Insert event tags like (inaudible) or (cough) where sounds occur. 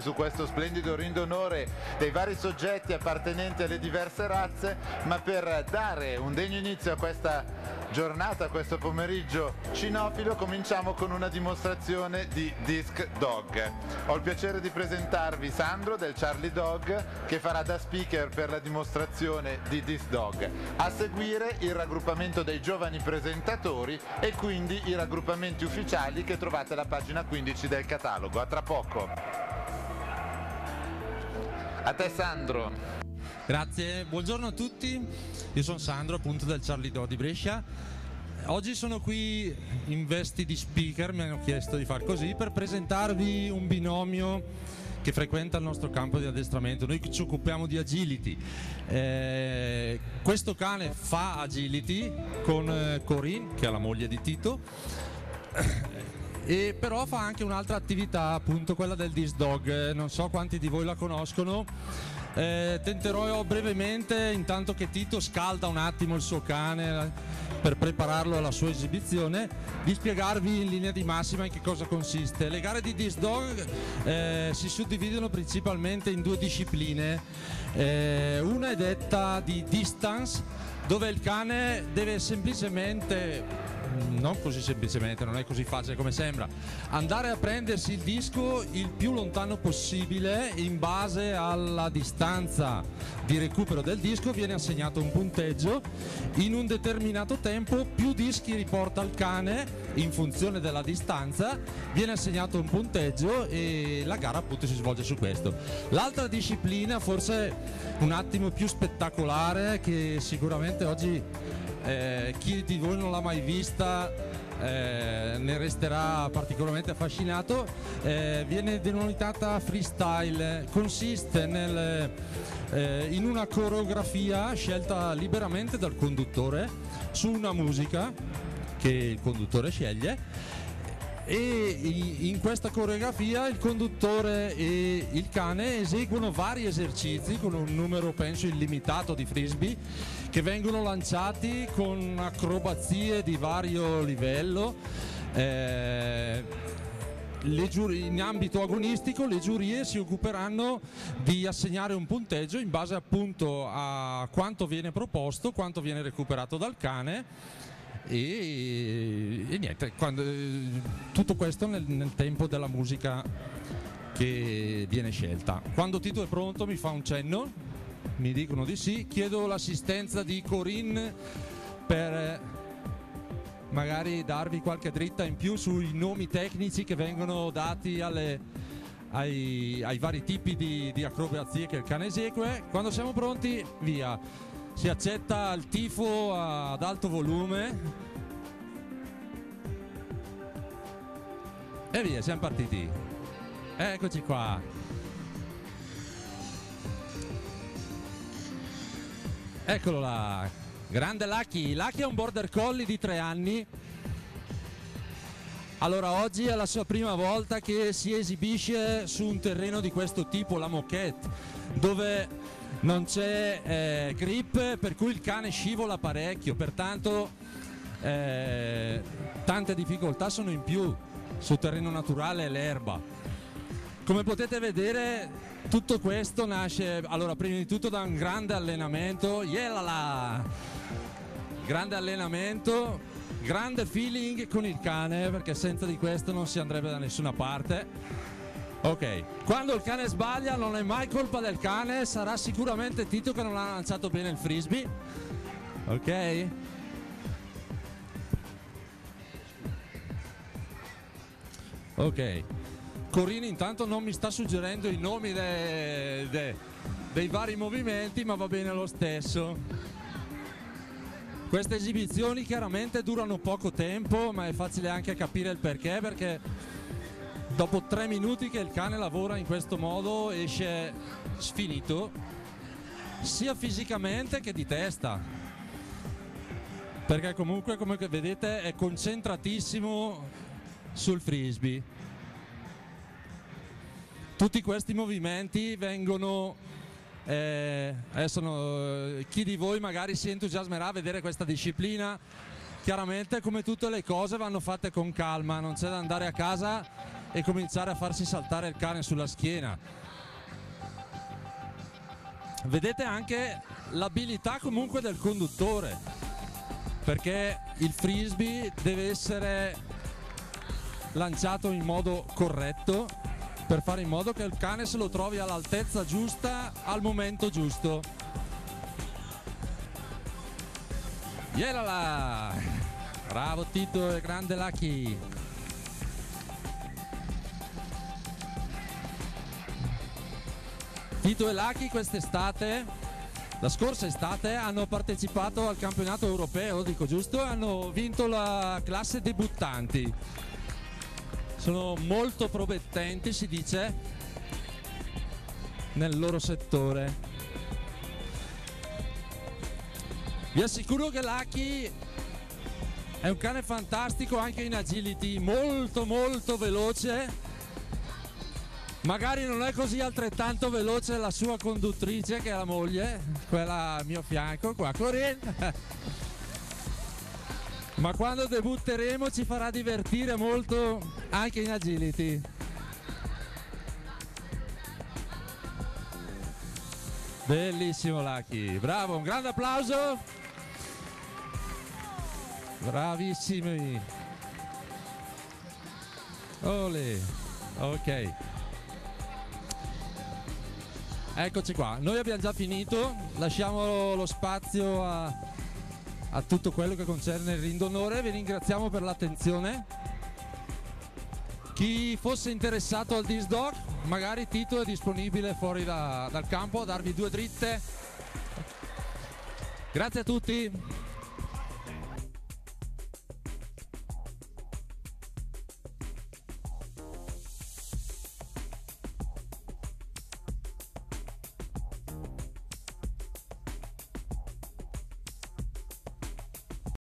su questo splendido rindonore dei vari soggetti appartenenti alle diverse razze, ma per dare un degno inizio a questa giornata, a questo pomeriggio cinofilo, cominciamo con una dimostrazione di Disc Dog. Ho il piacere di presentarvi Sandro del Charlie Dog che farà da speaker per la dimostrazione di Disc Dog. A seguire il raggruppamento dei giovani presentatori e quindi i raggruppamenti ufficiali che trovate alla pagina 15 del catalogo. A tra poco. A te Sandro. Grazie, buongiorno a tutti. Io sono Sandro, appunto del Charlie Do di Brescia. Oggi sono qui in vesti di speaker, mi hanno chiesto di far così, per presentarvi un binomio che frequenta il nostro campo di addestramento. Noi ci occupiamo di agility. Eh, questo cane fa agility con eh, Corinne, che è la moglie di Tito e però fa anche un'altra attività, appunto quella del disc dog. Non so quanti di voi la conoscono. Eh, tenterò brevemente, intanto che Tito scalda un attimo il suo cane per prepararlo alla sua esibizione, di spiegarvi in linea di massima in che cosa consiste. Le gare di disc dog eh, si suddividono principalmente in due discipline. Eh, una è detta di distance, dove il cane deve semplicemente non così semplicemente, non è così facile come sembra, andare a prendersi il disco il più lontano possibile in base alla distanza di recupero del disco viene assegnato un punteggio, in un determinato tempo più dischi riporta il cane in funzione della distanza, viene assegnato un punteggio e la gara appunto si svolge su questo. L'altra disciplina forse un attimo più spettacolare che sicuramente oggi eh, chi di voi non l'ha mai vista eh, ne resterà particolarmente affascinato. Eh, viene denominata freestyle, consiste nel, eh, in una coreografia scelta liberamente dal conduttore su una musica che il conduttore sceglie e in questa coreografia il conduttore e il cane eseguono vari esercizi con un numero penso illimitato di frisbee che vengono lanciati con acrobazie di vario livello. Eh, in ambito agonistico le giurie si occuperanno di assegnare un punteggio in base appunto a quanto viene proposto, quanto viene recuperato dal cane e, e niente, quando, tutto questo nel, nel tempo della musica che viene scelta. Quando Tito è pronto mi fa un cenno, mi dicono di sì, chiedo l'assistenza di Corinne per magari darvi qualche dritta in più sui nomi tecnici che vengono dati alle, ai, ai, vari tipi di, di acrobazie che il cane esegue. Quando siamo pronti, via si accetta il tifo ad alto volume. E via siamo partiti. Eccoci qua. Eccolo là. Grande Lucky. Lucky è un border collie di tre anni. Allora oggi è la sua prima volta che si esibisce su un terreno di questo tipo la moquette dove non c'è eh, grip per cui il cane scivola parecchio, pertanto eh, tante difficoltà sono in più sul terreno naturale e l'erba. Come potete vedere tutto questo nasce allora prima di tutto da un grande allenamento, yelala! Grande allenamento, grande feeling con il cane perché senza di questo non si andrebbe da nessuna parte Ok, quando il cane sbaglia non è mai colpa del cane, sarà sicuramente Tito che non ha lanciato bene il frisbee. Ok? Ok. Corini intanto non mi sta suggerendo i nomi de, de, dei vari movimenti, ma va bene lo stesso. Queste esibizioni chiaramente durano poco tempo, ma è facile anche capire il perché, perché dopo tre minuti che il cane lavora in questo modo esce sfinito sia fisicamente che di testa. Perché comunque come vedete è concentratissimo sul frisbee. Tutti questi movimenti vengono eh, adesso no, chi di voi magari si entusiasmerà a vedere questa disciplina? Chiaramente come tutte le cose vanno fatte con calma non c'è da andare a casa e cominciare a farsi saltare il cane sulla schiena. Vedete anche l'abilità comunque del conduttore, perché il frisbee deve essere lanciato in modo corretto per fare in modo che il cane se lo trovi all'altezza giusta al momento giusto. Glielala! Bravo Tito e grande Lucky! Tito e Lucky quest'estate, la scorsa estate, hanno partecipato al campionato europeo, dico giusto, e hanno vinto la classe debuttanti sono molto promettenti, si dice, nel loro settore. Vi assicuro che Lucky è un cane fantastico anche in agility, molto molto veloce. Magari non è così altrettanto veloce la sua conduttrice che è la moglie, quella al mio fianco, qua Corinne. (laughs) ma quando debutteremo ci farà divertire molto anche in agility. Bellissimo Lucky, bravo, un grande applauso. Bravissimi. Ole, ok. Eccoci qua, noi abbiamo già finito, lasciamo lo spazio a a tutto quello che concerne il ring d'onore. Vi ringraziamo per l'attenzione. Chi fosse interessato al Disc magari Tito è disponibile fuori da, dal campo a darvi due dritte. Grazie a tutti.